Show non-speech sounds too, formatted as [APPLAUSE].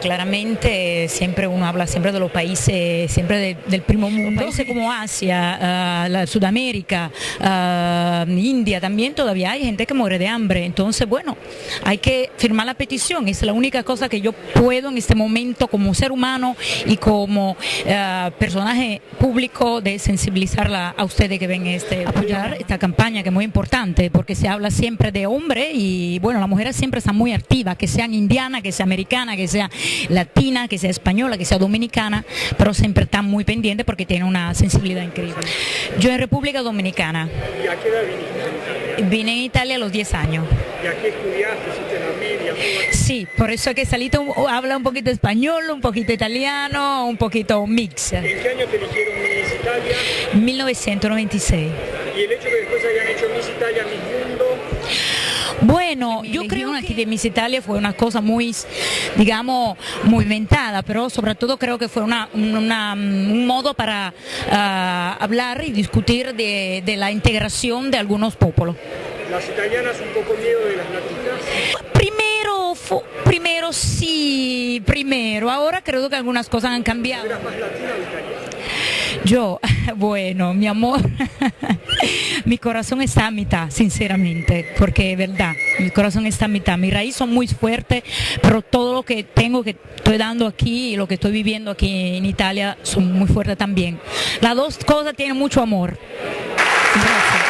Claramente siempre uno habla siempre de los países, siempre del primo mundo, países como Asia, uh, la Sudamérica, uh, India también todavía hay gente que muere de hambre. Entonces, bueno, hay que firmar la petición, es la única cosa que yo puedo en este momento como ser humano y como uh, personaje público de sensibilizar a ustedes que ven este, apoyar esta campaña que es muy importante, porque se habla siempre de hombre y bueno, las mujeres siempre están muy activas, que sean indianas, que sea americana, que sea latina, que sea española, que sea dominicana, pero siempre están muy pendientes porque tienen una sensibilidad increíble. Yo en República Dominicana. ¿Y a qué edad viniste en Italia? Vine en Italia a los 10 años. ¿Y aquí estudiaste? ¿Hiciste la media? Sí, por eso es que Salito habla un poquito español, un poquito italiano, un poquito mix. ¿En qué año te Miss Italia? 1996. ¿Y el hecho que después hayan hecho Miss Italia, Miss Mundo? Bueno, yo creo que aquí de Miss Italia fue una cosa muy, digamos, muy inventada, pero sobre todo creo que fue una, una, un modo para uh, hablar y discutir de, de, la integración de algunos pueblos. ¿Las italianas un poco miedo de las latinas? Primero, primero sí, primero. Ahora creo que algunas cosas han cambiado. ¿Eras más latina o italiana? Yo, [LAUGHS] bueno, mi amor, [LAUGHS] mi corazón está a mitad, sinceramente, porque es verdad, mi corazón está a mitad. Mis raíces son muy fuertes, pero todo lo que tengo, que estoy dando aquí y lo que estoy viviendo aquí en Italia son muy fuertes también. Las dos cosas tienen mucho amor. Gracias.